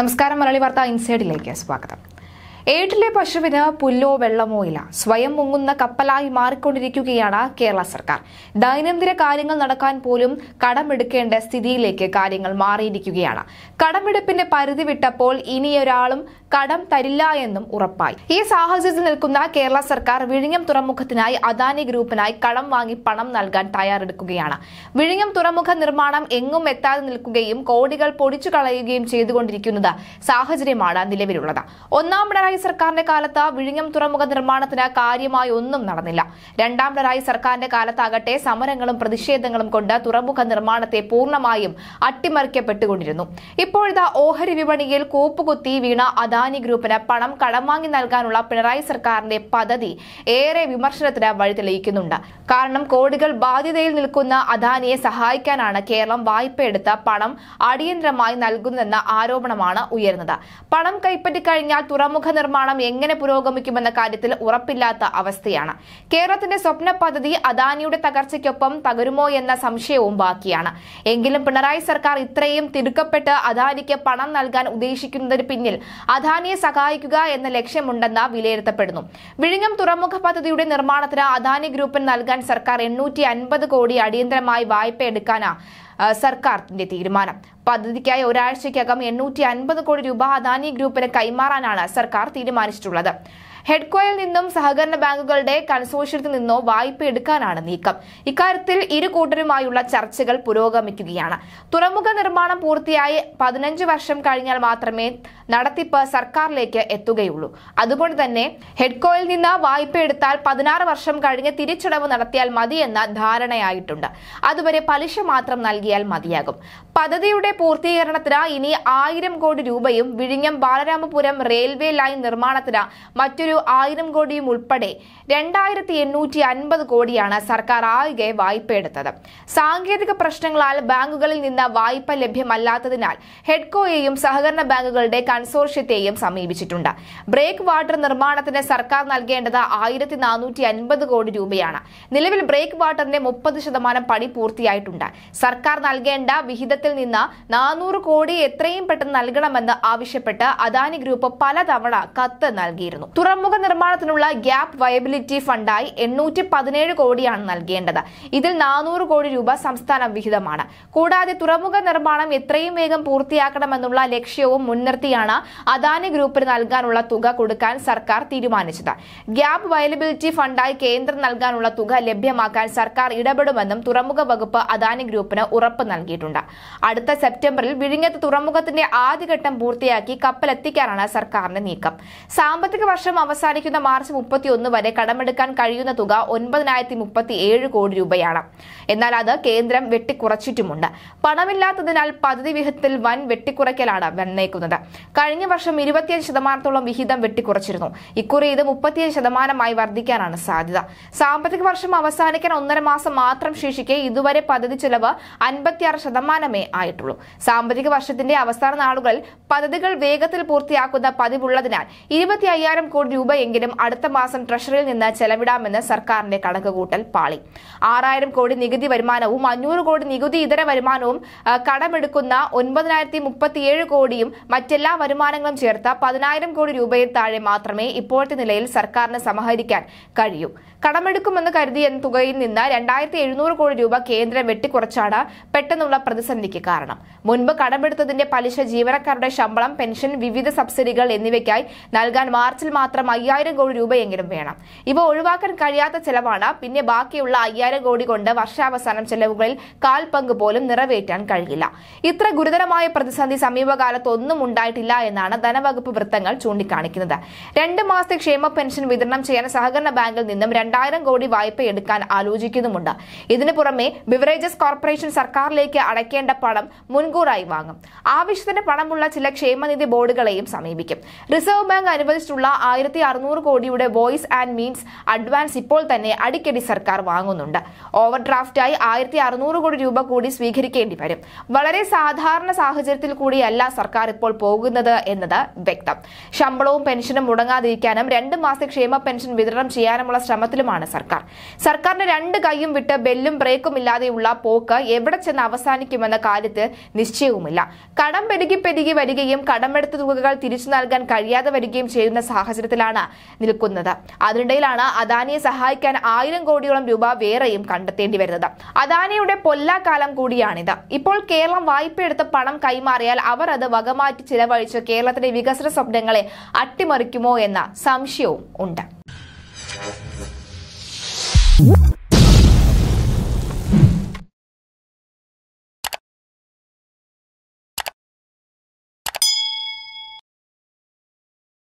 നമസ്കാരം മലയാളി വാർത്ത ഇൻസൈഡിലേക്ക് സ്വാഗതം. ഏട്ടിലെ പശുവിന് പുല്ലോ വെള്ളമോ ഇല്ല. സ്വയം മുങ്ങുന്ന കപ്പലായി മാറിക്കൊണ്ടിരിക്കുകയാണ് കേരള സർക്കാർ. ദൈനംദിന കാര്യങ്ങൾ നടക്കാൻ പോലും കടമെടുക്കേണ്ട സ്ഥിതിയിലേക്ക് കാര്യങ്ങൾ മാറിയിരിക്കുകയാണ്. കടമെടുപ്പിന്റെ പരിധി വിട്ടപ്പോൾ ഇനിയൊരാളും കടം തരില്ല എന്നും ഉറപ്പായി. ഈ സാഹചര്യത്തിൽ നിൽക്കുന്ന കേരള സർക്കാർ വിഴിഞ്ഞം തുറമുഖത്തിനായി അദാനി ഗ്രൂപ്പിനായി കടം വാങ്ങി പണം നൽകാൻ തയ്യാറെടുക്കുകയാണ്. വിഴിഞ്ഞം തുറമുഖ നിർമ്മാണം എങ്ങും എത്താതെ നിൽക്കുകയും കോടികൾ പൊടിച്ചു കളയുകയും ചെയ്തുകൊണ്ടിരിക്കുന്നത് സാഹചര്യമാണ് നിലവിലുള്ളത്. ഒന്നാം പിണറായി സർക്കാരിന്റെ കാലത്ത് വിഴിഞ്ഞം തുറമുഖ നിർമ്മാണത്തിന് കാര്യമായി ഒന്നും നടന്നില്ല. രണ്ടാം പിണറായി സർക്കാരിന്റെ കാലത്താകട്ടെ സമരങ്ങളും പ്രതിഷേധങ്ങളും കൊണ്ട് തുറമുഖ നിർമ്മാണത്തെ പൂർണമായും അട്ടിമറിക്കപ്പെട്ടുകൊണ്ടിരുന്നു. ഇപ്പോഴത്തെ ഓഹരി വിപണിയിൽ കൂപ്പുകുത്തി വീണ അദാനി ഗ്രൂപ്പിന് പണം കടം വാങ്ങി നൽകാനുള്ള പിണറായി സർക്കാരിന്റെ പദ്ധതി ഏറെ വിമർശനത്തിന് വഴിതെളിയിക്കുന്നുണ്ട്. കാരണം കോടികൾ ബാധ്യതയിൽ നിൽക്കുന്ന അദാനിയെ സഹായിക്കാനാണ് കേരളം വായ്പയെടുത്ത പണം അടിയന്തരമായി നൽകുന്നതെന്ന ആരോപണമാണ് ഉയർന്നത് പണം കൈപ്പറ്റി കൈപ്പറ്റിക്കഴിഞ്ഞാൽ തുറമുഖ നിർമ്മാണം എങ്ങനെ പുരോഗമിക്കുമെന്ന കാര്യത്തിൽ ഉറപ്പില്ലാത്ത അവസ്ഥയാണ്. കേരളത്തിന്റെ സ്വപ്ന പദ്ധതി അദാനിയുടെ തകർച്ചയ്ക്കൊപ്പം തകരുമോ എന്ന സംശയവും ബാക്കിയാണ്. എങ്കിലും പിണറായി സർക്കാർ ഇത്രയും തിടുക്കപ്പെട്ട് അദാനിക്ക് പണം നൽകാൻ ഉദ്ദേശിക്കുന്നതിന് പിന്നിൽ അദാനിയെ സഹായിക്കുക എന്ന ലക്ഷ്യമുണ്ടെന്ന് വിലയിരുത്തപ്പെടുന്നു. വിഴിഞ്ഞം തുറമുഖ പദ്ധതിയുടെ നിർമ്മാണത്തിന് അദാനി ഗ്രൂപ്പിന് നൽകാൻ സർക്കാർ എണ്ണൂറ്റി അൻപത് കോടി അടിയന്തരമായി വായ്പ എടുക്കാനാ സർക്കാരിന്റെ തീരുമാനം. പദ്ധതിക്കായി ഒരാഴ്ചയ്ക്കകം എണ്ണൂറ്റി അൻപത് കോടി രൂപ അദാനി ഗ്രൂപ്പിന് കൈമാറാനാണ് സർക്കാർ തീരുമാനിച്ചിട്ടുള്ളത്. ഹെഡ്കോയിൽ നിന്നും സഹകരണ ബാങ്കുകളുടെ കൺസോഷ്യത്തിൽ നിന്നോ വായ്പ എടുക്കാനാണ് നീക്കം. ഇക്കാര്യത്തിൽ ഇരു കൂട്ടരുമായുള്ള ചർച്ചകൾ പുരോഗമിക്കുകയാണ്. തുറമുഖ നിർമ്മാണം പൂർത്തിയായി പതിനഞ്ച് വർഷം കഴിഞ്ഞാൽ മാത്രമേ നടത്തിപ്പ് സർക്കാരിലേക്ക് എത്തുകയുള്ളൂ. അതുകൊണ്ട് തന്നെ ഹെഡ്കോയിൽ നിന്ന് വായ്പ എടുത്താൽ പതിനാറ് വർഷം കഴിഞ്ഞ് തിരിച്ചടവ് നടത്തിയാൽ മതിയെന്ന ധാരണയായിട്ടുണ്ട്. അതുവരെ പലിശ മാത്രം നൽകിയാൽ മതിയാകും. പദ്ധതിയുടെ പൂർത്തീകരണത്തിന് ഇനി ആയിരം കോടി രൂപയും വിഴിഞ്ഞം ബാലരാമപുരം റെയിൽവേ ലൈൻ നിർമ്മാണത്തിന് മറ്റൊരു ആയിരം കോടിയും ഉൾപ്പെടെ രണ്ടായിരത്തി എണ്ണൂറ്റി അൻപത് കോടിയാണ് സർക്കാർ ആകെ വായ്പ എടുത്തത്. സാങ്കേതിക പ്രശ്നങ്ങളാൽ ബാങ്കുകളിൽ നിന്ന് വായ്പ ലഭ്യമല്ലാത്തതിനാൽ ഹെഡ്കോയെയും സഹകരണ ബാങ്കുകളുടെ കൺസോർഷ്യത്തെയും സമീപിച്ചിട്ടുണ്ട്. ബ്രേക്ക് വാട്ടർ നിർമ്മാണത്തിന് സർക്കാർ നൽകേണ്ടത് ആയിരത്തി നാനൂറ്റി അൻപത് കോടി രൂപയാണ്. നിലവിൽ ബ്രേക്ക് വാട്ടറിന്റെ മുപ്പത് ശതമാനം പണി പൂർത്തിയായിട്ടുണ്ട്. സർക്കാർ നൽകേണ്ട വിഹിതത്തിൽ നിന്ന് നാനൂറ് കോടി എത്രയും പെട്ടെന്ന് നൽകണമെന്ന് ആവശ്യപ്പെട്ട് അദാനി ഗ്രൂപ്പ് പലതവണ കത്ത് നൽകിയിരുന്നു. തുറമുഖ നിർമ്മാണത്തിനുള്ള ഗ്യാപ് വയബിലിറ്റി ഫണ്ടായി എണ്ണൂറ്റി പതിനേഴ് കോടിയാണ് നൽകേണ്ടത്. ഇതിൽ നാനൂറ് കോടി രൂപ സംസ്ഥാനം വിഹിതമാണ്. കൂടാതെ തുറമുഖ നിർമ്മാണം എത്രയും വേഗം പൂർത്തിയാക്കണമെന്നുള്ള ലക്ഷ്യവും മുൻനിർത്തിയാണ് അദാനി ഗ്രൂപ്പിന് നൽകാനുള്ള തുക കൊടുക്കാൻ സർക്കാർ തീരുമാനിച്ചത്. ഗ്യാപ് വയലബിലിറ്റി ഫണ്ടായി കേന്ദ്രം നൽകാനുള്ള തുക ലഭ്യമാക്കാൻ സർക്കാർ ഇടപെടുമെന്നും തുറമുഖ വകുപ്പ് അദാനി ഗ്രൂപ്പിന് ഉറപ്പ് നൽകിയിട്ടുണ്ട്. അടുത്ത സെപ്റ്റംബറിൽ വിഴിഞ്ഞത്ത് തുറമുഖത്തിന്റെ ആദ്യഘട്ടം പൂർത്തിയാക്കി കപ്പലെത്തിക്കാനാണ് സർക്കാരിന്റെ നീക്കം. സാമ്പത്തിക വർഷം അവസാനിക്കുന്ന മാർച്ച് മുപ്പത്തിയൊന്ന് വരെ കടമെടുക്കാൻ കഴിയുന്ന തുക ഒൻപതിനായിരത്തി മുപ്പത്തി ഏഴ് കോടി രൂപയാണ്. എന്നാൽ അത് കേന്ദ്രം വെട്ടിക്കുറച്ചിട്ടുമുണ്ട്. പണമില്ലാത്തതിനാൽ പദ്ധതി വിഹിതത്തിൽ വൻ വെട്ടിക്കുറയ്ക്കലാണ് വന്നേക്കുന്നത്. കഴിഞ്ഞ വർഷം ഇരുപത്തിയഞ്ച് ശതമാനത്തോളം വിഹിതം വെട്ടിക്കുറച്ചിരുന്നു. ഇക്കുറി ഇത് മുപ്പത്തിയഞ്ച് ശതമാനമായി വർദ്ധിക്കാനാണ് സാധ്യത. സാമ്പത്തിക വർഷം അവസാനിക്കാൻ ഒന്നര മാസം മാത്രം ശേഷിക്കെ ഇതുവരെ പദ്ധതി ചെലവ് അൻപത്തിയാറ് ശതമാനമേ ആയിട്ടുള്ളൂ. സാമ്പത്തിക വർഷത്തിന്റെ അവസാന നാളുകളിൽ പദ്ധതികൾ വേഗത്തിൽ പൂർത്തിയാക്കുന്ന പതിവുള്ളതിനാൽ ഇരുപത്തി അയ്യായിരം കോടി രൂപയെങ്കിലും അടുത്ത മാസം ട്രഷറിയിൽ നിന്ന് ചെലവിടാമെന്ന് സർക്കാരിന്റെ കണക്കുകൂട്ടൽ പാളി. ആറായിരം കോടി നികുതി വരുമാനവും അഞ്ഞൂറ് കോടി നികുതി ഇതര വരുമാനവും കടമെടുക്കുന്ന ഒൻപതിനായിരത്തി മുപ്പത്തിയേഴ് കോടിയും മറ്റെല്ലാ വരുമാനങ്ങളും ചേർത്ത പതിനായിരം കോടി രൂപയിൽ താഴെ മാത്രമേ ഇപ്പോഴത്തെ നിലയിൽ സർക്കാരിന് സമാഹരിക്കാൻ കഴിയൂ. കടമെടുക്കുമെന്ന് കരുതിയ തുകയിൽ നിന്ന് രണ്ടായിരത്തി എഴുന്നൂറ് കോടി രൂപ കേന്ദ്രം വെട്ടിക്കുറച്ചാണ് പെട്ടെന്നുള്ള പ്രതിസന്ധിക്ക് കാരണം. മുൻപ് കടമെടുത്തതിന്റെ പലിശ ജീവനക്കാരുടെ ശമ്പളം പെൻഷൻ വിവിധ സബ്സിഡികൾ എന്നിവയ്ക്കായി നൽകാൻ മാർച്ചിൽ മാത്രം അയ്യായിരം കോടി രൂപയെങ്കിലും വേണം. ഇവ ഒഴിവാക്കാൻ കഴിയാത്ത ചെലവാണ്. പിന്നെ ബാക്കിയുള്ള അയ്യായിരം കോടി കൊണ്ട് വർഷാവസാനം ചെലവുകളിൽ കാൽ പങ്ക് പോലും നിറവേറ്റാൻ കഴിയില്ല. ഇത്ര ഗുരുതരമായ പ്രതിസന്ധി സമീപകാലത്ത് ഒന്നും ഉണ്ടായിട്ടില്ല എന്നാണ് ധനവകുപ്പ് വൃത്തങ്ങൾ ചൂണ്ടിക്കാണിക്കുന്നത്. രണ്ട് മാസത്തെ ക്ഷേമ പെൻഷൻ വിതരണം ചെയ്യാൻ സഹകരണ ബാങ്കിൽ നിന്നും രണ്ടായിരം കോടി വായ്പ എടുക്കാൻ ആലോചിക്കുന്നുമുണ്ട്. ഇതിനു പുറമെ ബിവറേജസ് കോർപ്പറേഷൻ സർക്കാരിലേക്ക് അടയ്ക്കേണ്ട പണം മുൻകൂറായി വാങ്ങും. ആവശ്യത്തിന് പണമുള്ള ചില ക്ഷേമനിധി ബോർഡുകളെയും സമീപിക്കും. റിസർവ് ബാങ്ക് അനുവദിച്ചിട്ടുള്ള ആയിരത്തി ആയിരത്തി അറുന്നൂറ് കോടിയുടെ വോയിസ് ആൻഡ് മീൻസ് അഡ്വാൻസ് ഇപ്പോൾ തന്നെ അടിക്കടി സർക്കാർ വാങ്ങുന്നുണ്ട്. ഓവർ ഡ്രാഫ്റ്റായി ആയിരത്തി അറുന്നൂറ് കോടി രൂപ കൂടി സ്വീകരിക്കേണ്ടി വരും. വളരെ സാധാരണ സാഹചര്യത്തിൽ കൂടിയല്ല സർക്കാർ ഇപ്പോൾ പോകുന്നത് എന്നത് വ്യക്തം. ശമ്പളവും പെൻഷനും മുടങ്ങാതിരിക്കാനും രണ്ട് മാസത്തെ ക്ഷേമ പെൻഷൻ വിതരണം ചെയ്യാനുമുള്ള ശ്രമത്തിലുമാണ് സർക്കാർ. സർക്കാരിന്റെ രണ്ട് കൈയും വിട്ട് ബെല്ലും ബ്രേക്കും ഇല്ലാതെയുള്ള പോക്ക് എവിടെ ചെന്ന് അവസാനിക്കുമെന്ന കാര്യത്തിൽ നിശ്ചയവുമില്ല. കടം പെരുകി പെരുകി വരികയും കടമെടുത്ത തുകകൾ തിരിച്ചു നൽകാൻ കഴിയാതെ വരികയും ചെയ്യുന്ന സാഹചര്യത്തിലാണ് നിൽക്കുന്നത്. അതിനിടയിലാണ് അദാനിയെ സഹായിക്കാൻ ആയിരം കോടിയോളം രൂപ വേറെയും കണ്ടെത്തേണ്ടി വരുന്നത്. അദാനിയുടെ പൊല്ലാക്കാലം കൂടിയാണിത്. ഇപ്പോൾ കേരളം വായ്പയെടുത്ത് പണം കൈമാറിയാൽ അവർ അത് വകമാറ്റി ചിലവഴിച്ച് കേരളത്തിന്റെ വികസന സ്വപ്നങ്ങളെ അട്ടിമറിക്കുമോ എന്ന സംശയവും ഉണ്ട്.